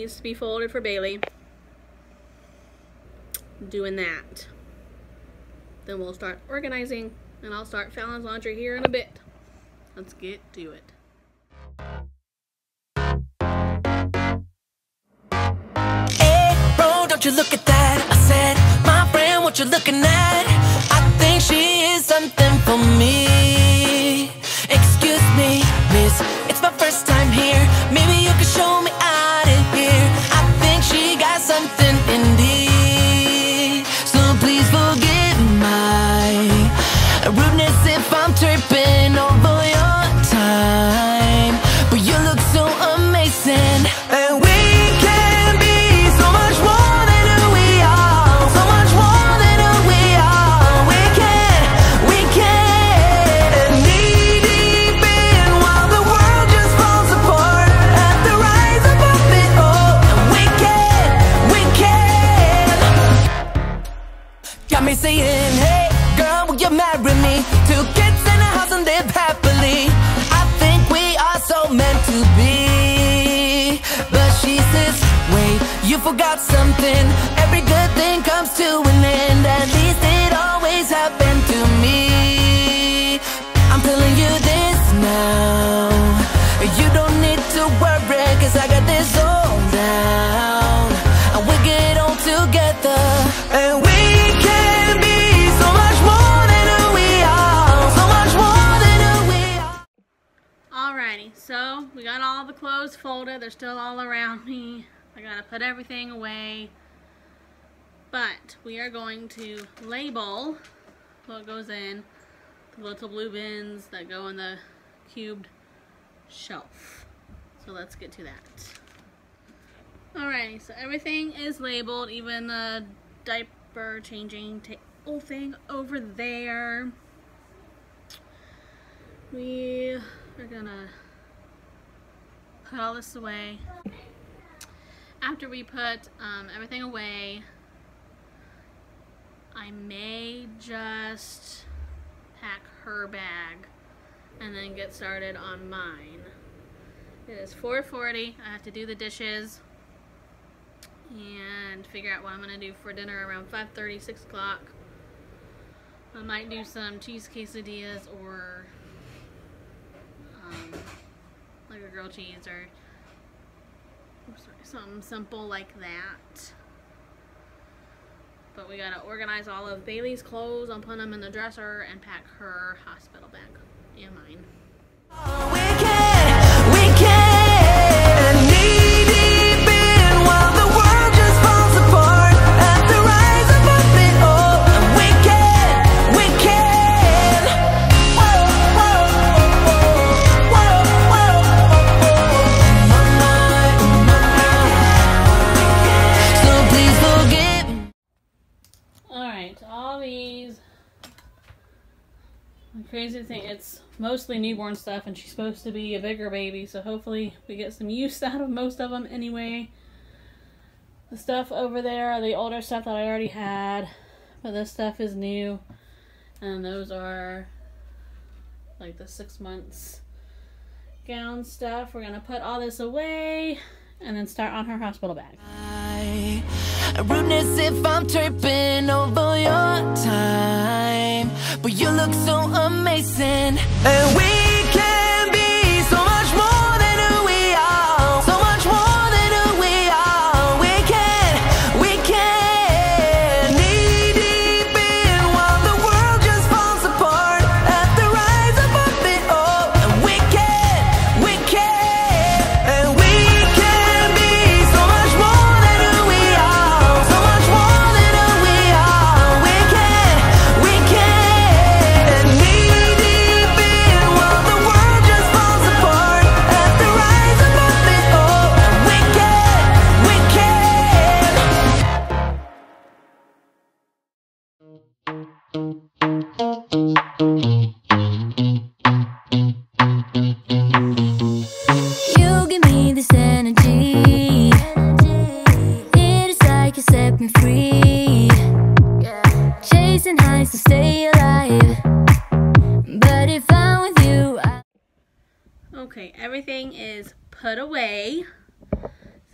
needs to be folded for Bailey, doing that. Then we'll start organizing and I'll start Fallon's laundry here in a bit. Let's get to it. Hey, bro, don't you look at that? I said, my friend, what you looking at? I think she is something for me. Folded. They're still all around me. I gotta put everything away. But we are going to label what goes in the little blue bins that go in the cubed shelf. So let's get to that. Alrighty, so everything is labeled, even the diaper changing table thing over there. We are gonna put all this away. After we put um, everything away, I may just pack her bag and then get started on mine. It is 4.40. I have to do the dishes and figure out what I'm going to do for dinner around 5.30, 6 o'clock. I might do some cheese quesadillas or um, like a grilled cheese or something simple like that. But we gotta organize all of Bailey's clothes and put them in the dresser and pack her hospital bag and mine. Crazy thing, it's mostly newborn stuff, and she's supposed to be a bigger baby, so hopefully we get some use out of most of them anyway. The stuff over there are the older stuff that I already had, but this stuff is new, and those are like the six months gown stuff. We're gonna put all this away and then start on her hospital bag. Rudeness if I'm tripping over your time. But you look so amazing. And we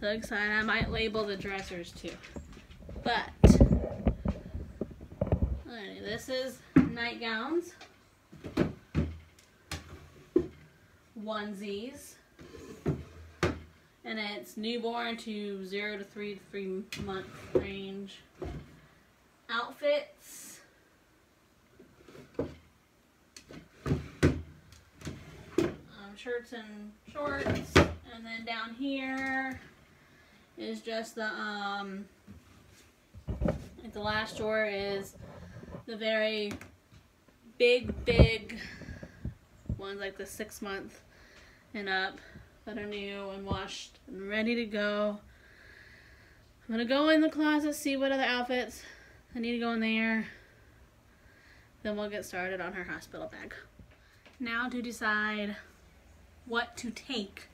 So excited. I might label the dressers too. But this is nightgowns, onesies, and it's newborn to zero to three to three month range. Outfits. Um, shirts and shorts, and then down here is just the um the last drawer is the very big big ones like the six month and up that are new and washed and ready to go. I'm gonna go in the closet see what other outfits I need to go in there. Then we'll get started on her hospital bag. Now to decide what to take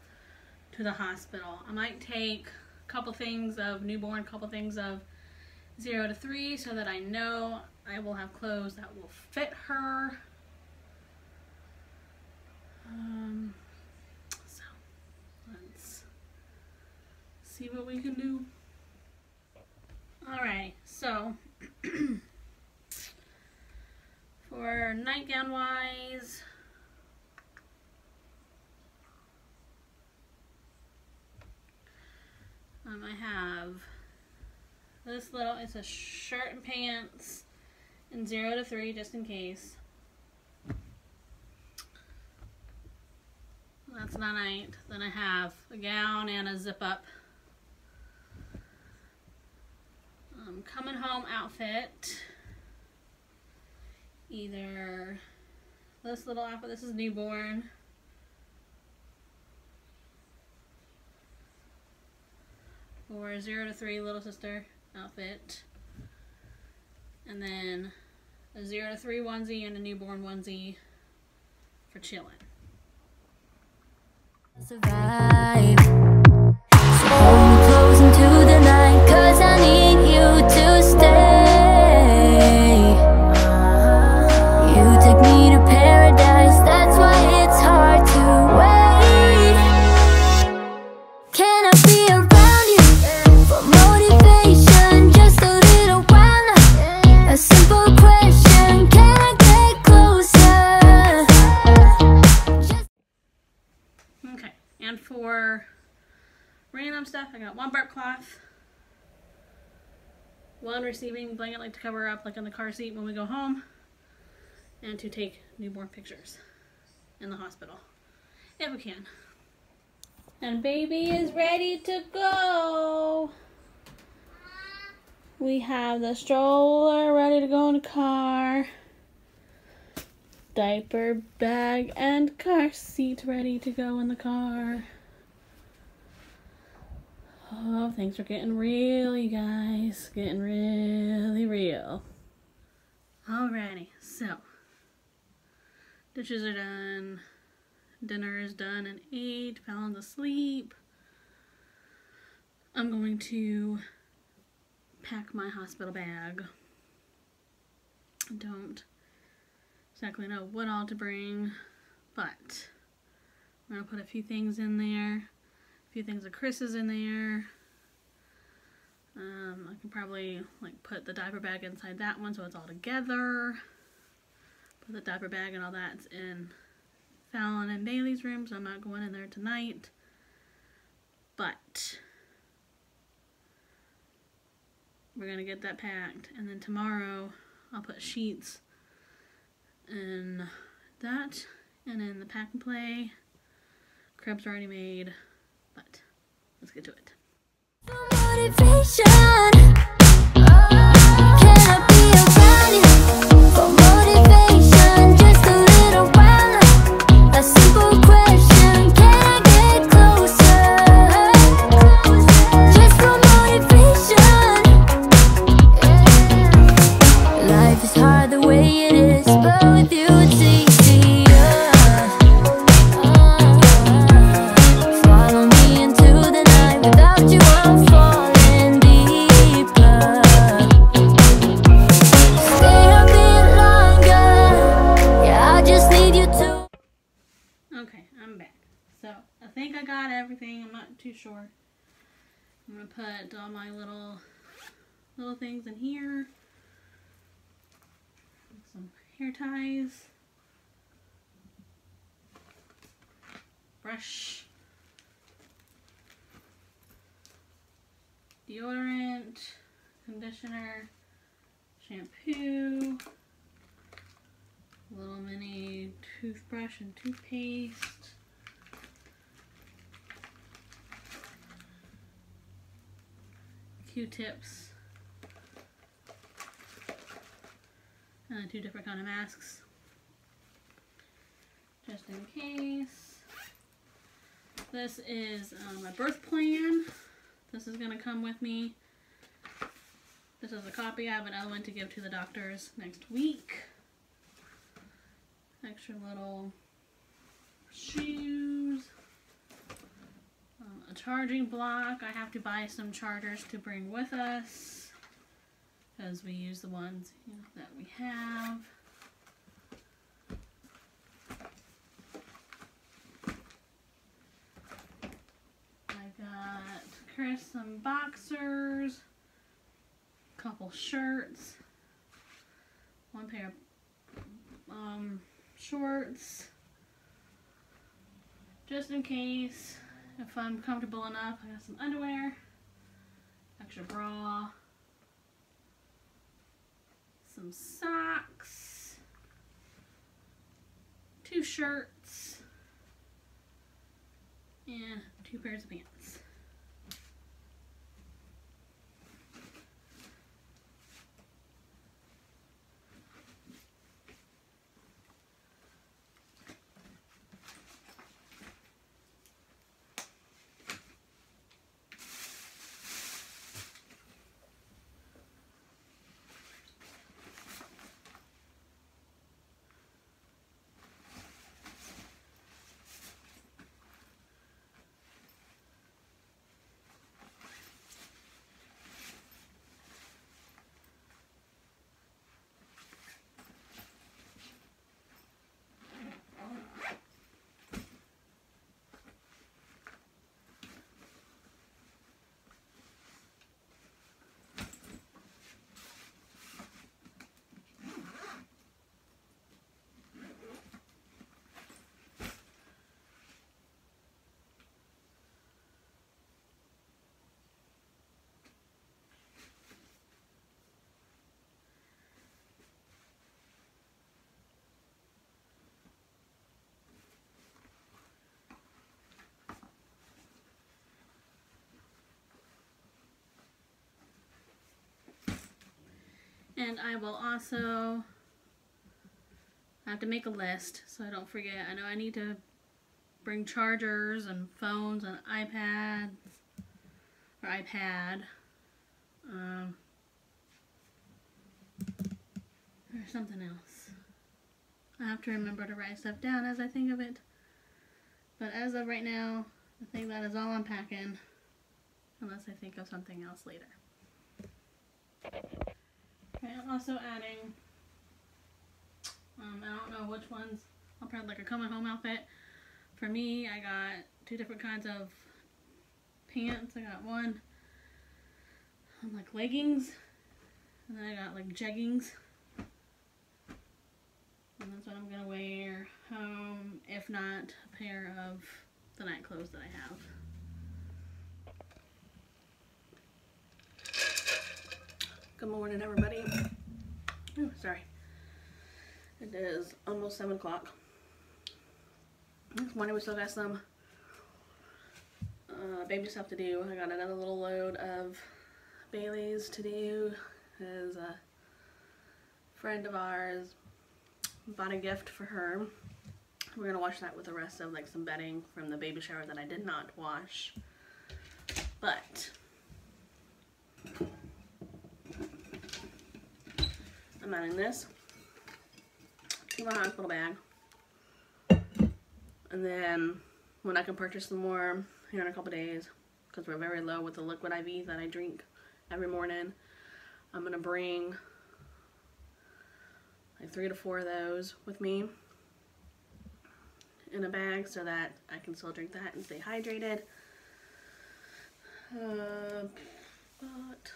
to the hospital. I might take couple things of newborn, couple things of zero to three so that I know I will have clothes that will fit her. Um, so let's see what we can do. Alright, so for nightgown wise, Um, I have this little, it's a shirt and pants in 0 to 3 just in case. That's not night. Then I have a gown and a zip up. Um, coming home outfit. Either this little outfit, this is newborn. For zero to three little sister outfit. And then a zero to three onesie and a newborn onesie for chilling. Survive. I got one burp cloth, one receiving blanket like to cover up like in the car seat when we go home, and to take newborn pictures in the hospital, if we can. And baby is ready to go. We have the stroller ready to go in the car. Diaper bag and car seat ready to go in the car. Oh, things are getting real, you guys. Getting really real. Alrighty, so dishes are done. Dinner is done and ate. Fallon's asleep. I'm going to pack my hospital bag. I don't exactly know what all to bring, but I'm gonna put a few things in there. Few things of Chris's in there. Um, I can probably like put the diaper bag inside that one so it's all together. Put the diaper bag and all that's in Fallon and Bailey's room, so I'm not going in there tonight. But we're gonna get that packed, and then tomorrow I'll put sheets in that, and in the pack and play. Cribs are already made, let's get to it. Little things in here. Some hair ties. Brush. Deodorant. Conditioner. Shampoo. Little mini toothbrush and toothpaste. Q-tips. Uh, two different kind of masks. Just in case. This is um, a birth plan. This is going to come with me. This is a copy. I have another one to give to the doctors next week. Extra little shoes. Um, a charging block. I have to buy some chargers to bring with us because we use the ones you know, that we have. I got Chris some boxers, a couple shirts, one pair of um, shorts, just in case if I'm comfortable enough. I got some underwear, extra bra, some socks, two shirts, and two pairs of pants. And I will also have to make a list so I don't forget. I know I need to bring chargers and phones and iPads or iPad. Um, or something else. I have to remember to write stuff down as I think of it. But as of right now, I think that is all I'm packing. Unless I think of something else later. Also adding, um, I don't know which ones, I'll probably like a coming home outfit. For me, I got two different kinds of pants. I got one, um, like leggings, and then I got like jeggings. And that's what I'm going to wear home, if not a pair of the night clothes that I have. Good morning, everybody. Oh, sorry. It is almost 7 o'clock. This morning we still got some uh, baby stuff to do. I got another little load of Bailey's to do. As a friend of ours bought a gift for her. We're going to wash that with the rest of like some bedding from the baby shower that I did not wash. But I'm adding this to my hospital bag. And then when I can purchase some more here in a couple days, because we're very low with the liquid IV that I drink every morning, I'm going to bring like three to four of those with me. in a bag so that I can still drink that and stay hydrated. Uh, but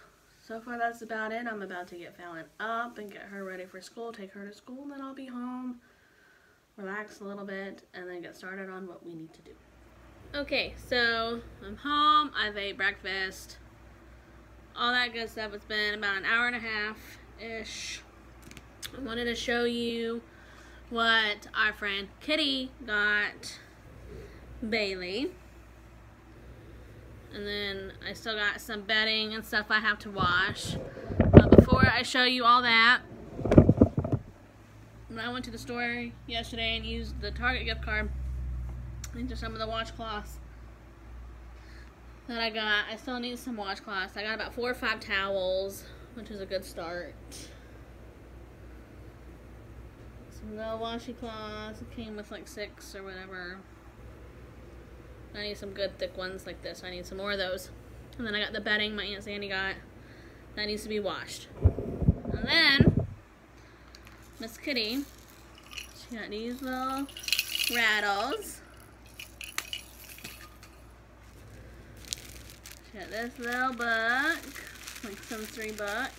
so far that's about it. I'm about to get Fallon up and get her ready for school, take her to school, and then I'll be home, relax a little bit, and then get started on what we need to do. Okay, so I'm home. I've ate breakfast. All that good stuff. It's been about an hour and a half-ish. I wanted to show you what our friend Kitty got Bailey. And then I still got some bedding and stuff I have to wash. But before I show you all that, I went to the store yesterday and used the Target gift card into some of the washcloths that I got. I still need some washcloths. I got about four or five towels, which is a good start. Some little washy cloths. It came with like six or whatever. I need some good thick ones like this. I need some more of those. And then I got the bedding my Aunt Sandy got. That needs to be washed. And then, Miss Kitty, she got these little rattles. She got this little book, like some three book.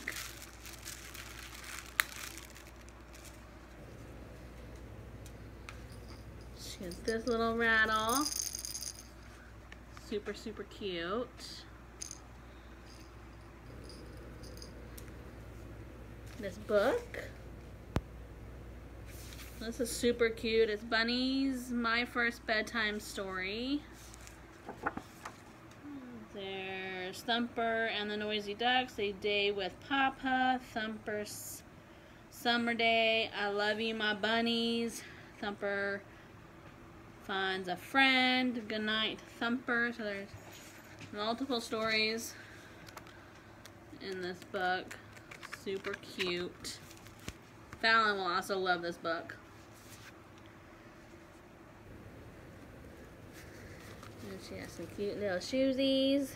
She has this little rattle. Super, super cute. This book. This is super cute. It's Bunny's My First Bedtime Story. There's Thumper and the Noisy Ducks, A Day with Papa, Thumper's Summer Day, I Love You My Bunnies, Thumper finds a friend, Good Night Thumper. So there's multiple stories in this book. Super cute. Fallon will also love this book. And she has some cute little shoesies.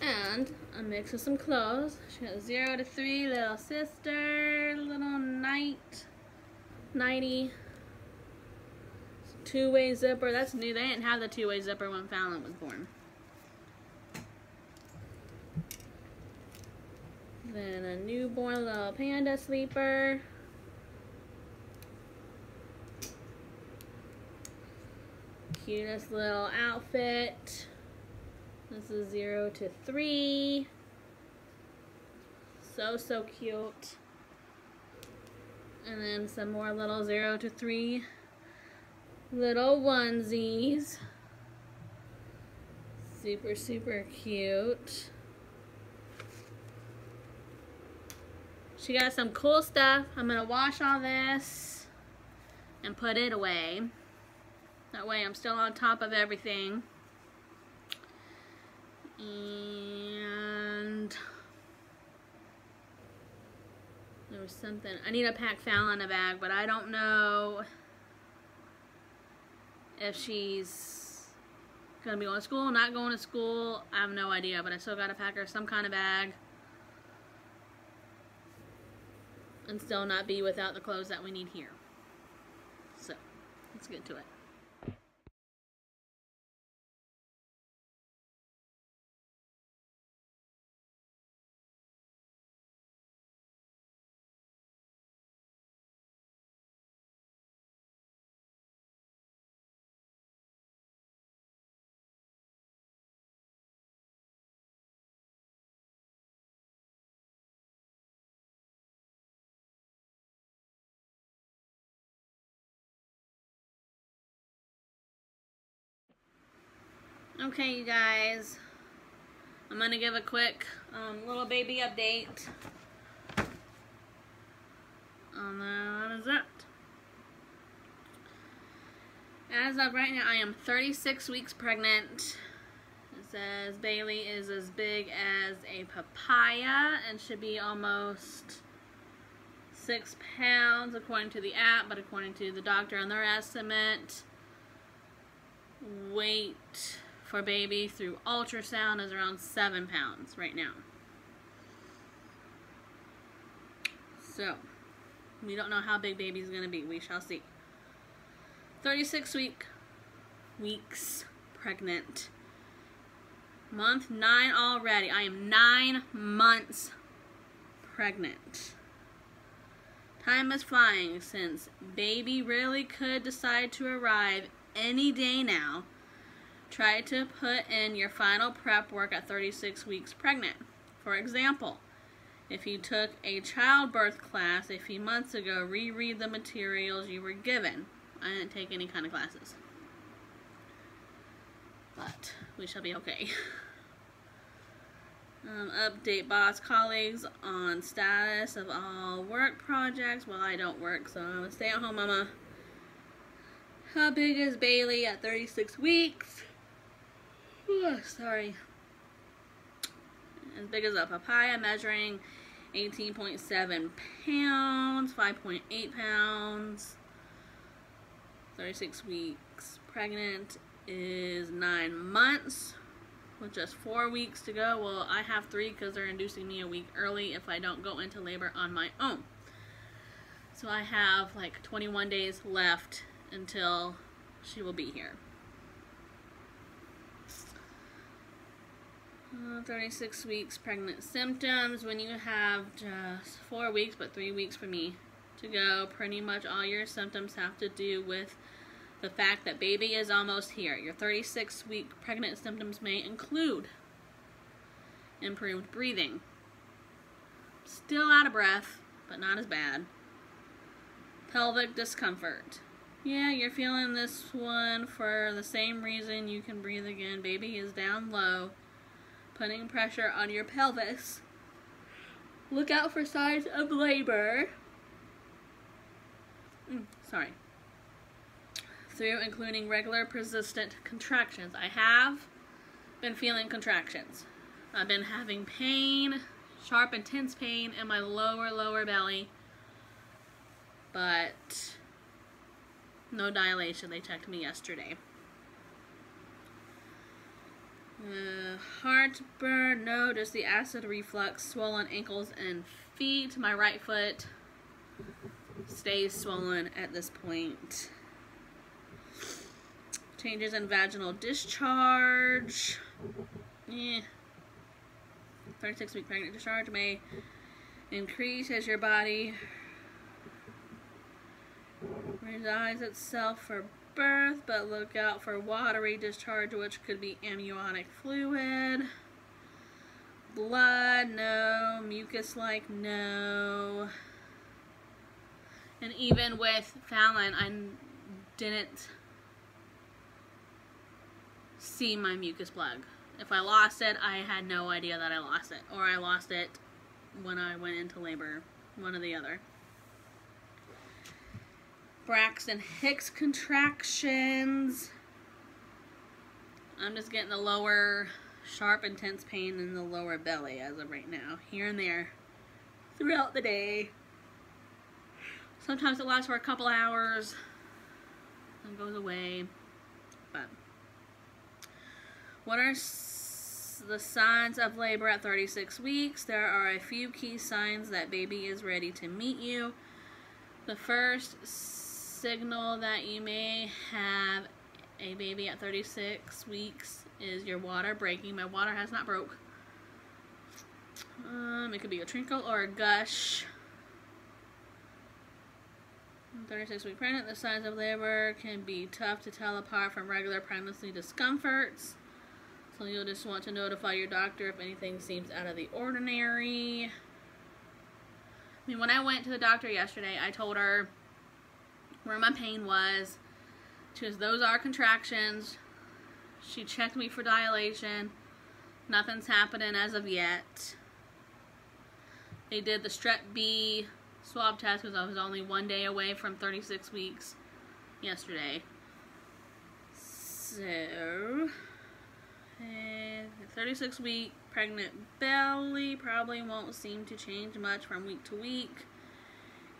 And a mix of some clothes. She got zero to three, little sister, little night, nighty. Two-way zipper. That's new. They didn't have the two-way zipper when Fallon was born. Then a newborn little panda sleeper. Cutest little outfit. This is zero to three. So, so cute. And then some more little zero to three little onesies. Super, super cute. She got some cool stuff. I'm going to wash all this and put it away. That way I'm still on top of everything. And there was something. I need to pack Fallon a bag, but I don't know if she's to be going to school, not going to school. I have no idea, but I still got to pack her some kind of bag. and still not be without the clothes that we need here. So, let's get to it. Okay, you guys. I'm going to give a quick um, little baby update. And that is it. As of right now, I am 36 weeks pregnant. It says Bailey is as big as a papaya and should be almost six pounds according to the app, but according to the doctor on their estimate, weight for baby through ultrasound is around seven pounds right now. So, We don't know how big baby's going to be. We shall see. 36 week weeks pregnant. Month 9 already. I am 9 months pregnant. Time is flying since baby really could decide to arrive any day now. Try to put in your final prep work at 36 weeks pregnant. For example, if you took a childbirth class a few months ago, reread the materials you were given. I didn't take any kind of classes. But we shall be okay. Um, update boss colleagues on status of all work projects. Well, I don't work, so I'm a stay-at-home mama. How big is Bailey at 36 weeks? Ooh, sorry. As big as a papaya, measuring 18.7 pounds, 5.8 pounds. 36 weeks pregnant is 9 months with just 4 weeks to go. Well, I have 3 because they're inducing me a week early if I don't go into labor on my own. So I have like 21 days left until she will be here. Uh, 36 weeks pregnant symptoms when you have just 4 weeks but 3 weeks for me to go. Pretty much all your symptoms have to do with the fact that baby is almost here. Your 36 week pregnant symptoms may include improved breathing, still out of breath, but not as bad, pelvic discomfort. Yeah, you're feeling this one for the same reason you can breathe again. Baby is down low, putting pressure on your pelvis. Look out for signs of labor. Mm, sorry through including regular persistent contractions. I have been feeling contractions. I've been having pain, sharp intense pain in my lower lower belly, but no dilation. They checked me yesterday. Uh, heartburn, no, just the acid reflux, swollen ankles and feet. My right foot stays swollen at this point. Changes in vaginal discharge. Yeah. 36 week pregnant discharge may increase as your body resigns itself for birth, but look out for watery discharge, which could be amniotic fluid. Blood, no. Mucus like, no. And even with Fallon, I didn't see my mucus plug. If I lost it, I had no idea that I lost it. Or I lost it when I went into labor. One or the other. Braxton Hicks contractions. I'm just getting the lower, sharp, intense pain in the lower belly as of right now. Here and there. Throughout the day. Sometimes it lasts for a couple hours and goes away. But what are the signs of labor at 36 weeks? There are a few key signs that baby is ready to meet you. The first signal that you may have a baby at 36 weeks is your water breaking. My water has not broke. Um, it could be a trickle or a gush. 36 week pregnant, the signs of labor can be tough to tell apart from regular pregnancy discomforts. So you'll just want to notify your doctor if anything seems out of the ordinary. I mean, when I went to the doctor yesterday, I told her where my pain was. She goes, those are contractions. She checked me for dilation. Nothing's happening as of yet. They did the strep B swab test because I was only one day away from 36 weeks yesterday. So, eh, 36 week pregnant belly probably won't seem to change much from week to week.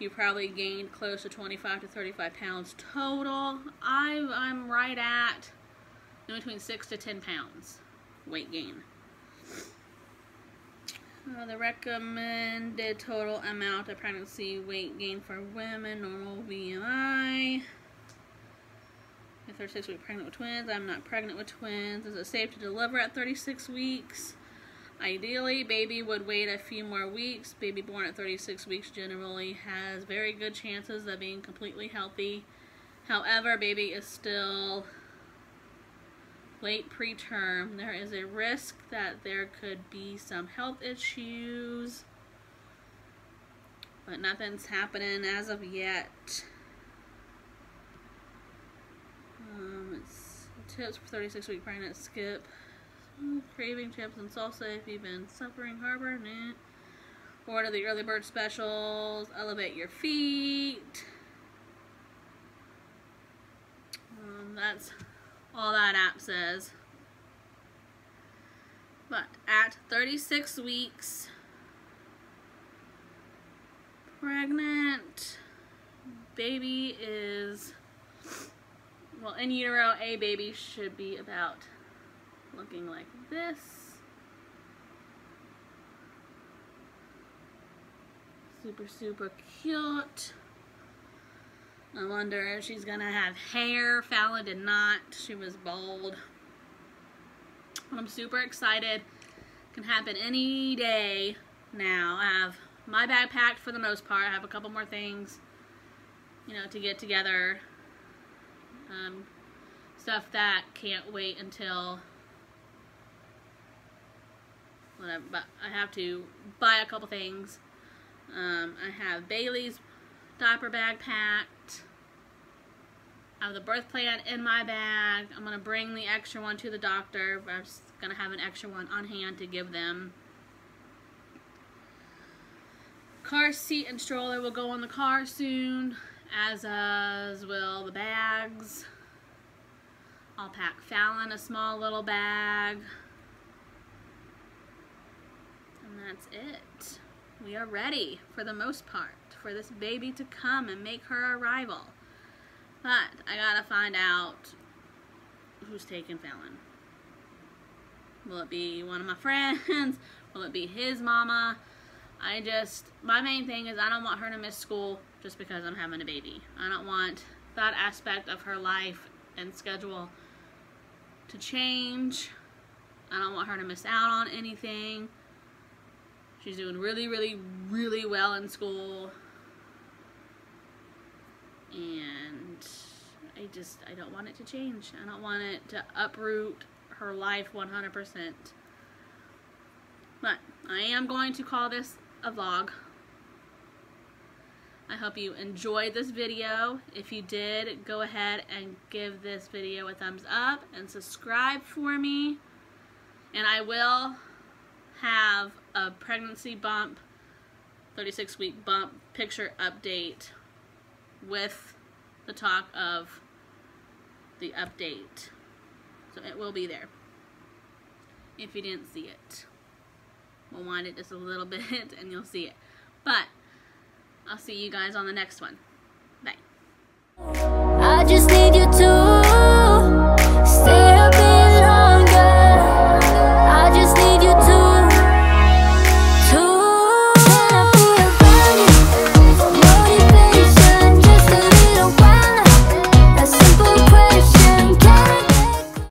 You probably gained close to 25 to 35 pounds total. I, I'm right at between 6 to 10 pounds weight gain. Uh, the recommended total amount of pregnancy weight gain for women, normal BMI. If they're six weeks pregnant with twins, I'm not pregnant with twins. Is it safe to deliver at 36 weeks? Ideally, baby would wait a few more weeks. Baby born at 36 weeks generally has very good chances of being completely healthy. However, baby is still late preterm. There is a risk that there could be some health issues, but nothing's happening as of yet. Um, tips for 36 week pregnant skip. Craving chips and salsa if you've been suffering harboring it. Order the early bird specials. Elevate your feet. Um, that's all that app says. But at 36 weeks, pregnant, baby is, well, in utero, a baby should be about looking like this. Super, super cute. I wonder if she's gonna have hair. Fallon did not. She was bald. But I'm super excited. Can happen any day now. I have my bag packed for the most part. I have a couple more things, you know, to get together. Um, stuff that can't wait until But I have to buy a couple things. Um, I have Bailey's diaper bag packed. I have the birth plan in my bag. I'm going to bring the extra one to the doctor. I'm going to have an extra one on hand to give them. Car seat and stroller will go in the car soon, as, as will the bags. I'll pack Fallon a small little bag. And that's it. We are ready, for the most part, for this baby to come and make her arrival. But I gotta find out who's taking Fallon. Will it be one of my friends? Will it be his mama? I just, my main thing is I don't want her to miss school just because I'm having a baby. I don't want that aspect of her life and schedule to change. I don't want her to miss out on anything. She's doing really, really, really well in school. And I just, I don't want it to change. I don't want it to uproot her life 100%. But I am going to call this a vlog. I hope you enjoyed this video. If you did, go ahead and give this video a thumbs up and subscribe for me. And I will have a pregnancy bump, 36 week bump picture update with the talk of the update. So it will be there if you didn't see it. We'll wind it just a little bit and you'll see it. But I'll see you guys on the next one. Bye.